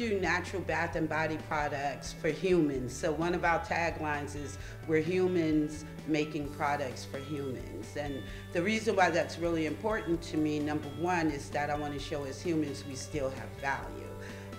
do natural bath and body products for humans. So one of our taglines is we're humans making products for humans. And the reason why that's really important to me, number one, is that I want to show as humans we still have value.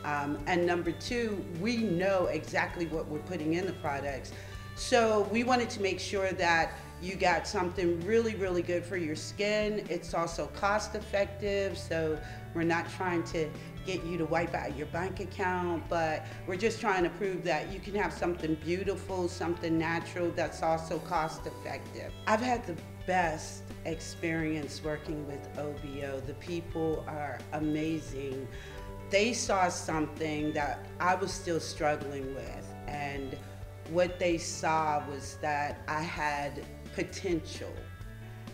Um, and number two, we know exactly what we're putting in the products. So we wanted to make sure that you got something really, really good for your skin. It's also cost effective, so we're not trying to get you to wipe out your bank account, but we're just trying to prove that you can have something beautiful, something natural that's also cost effective. I've had the best experience working with OBO. The people are amazing. They saw something that I was still struggling with, and what they saw was that I had potential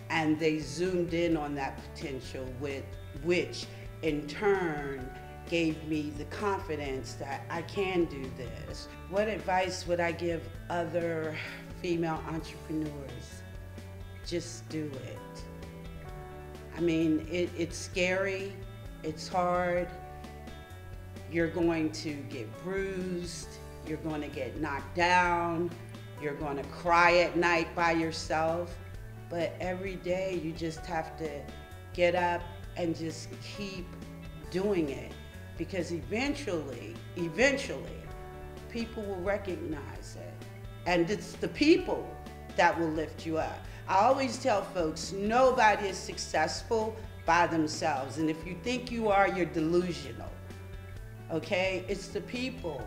and they zoomed in on that potential with which in turn gave me the confidence that I can do this. What advice would I give other female entrepreneurs? Just do it. I mean, it, it's scary, it's hard, you're going to get bruised, you're going to get knocked down, you're going to cry at night by yourself, but every day you just have to get up and just keep doing it because eventually, eventually, people will recognize it. And it's the people that will lift you up. I always tell folks nobody is successful by themselves. And if you think you are, you're delusional. Okay? It's the people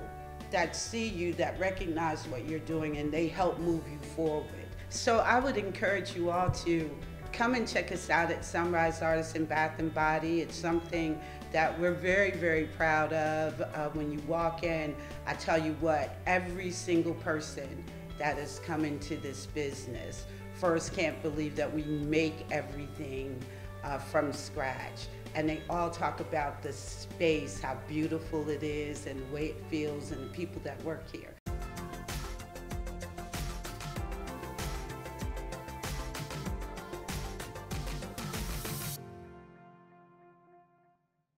that see you, that recognize what you're doing, and they help move you forward. So I would encourage you all to come and check us out at Sunrise Artisan Bath and Body. It's something that we're very, very proud of. Uh, when you walk in, I tell you what, every single person that has come into this business first can't believe that we make everything uh, from scratch and they all talk about the space, how beautiful it is, and the way it feels, and the people that work here.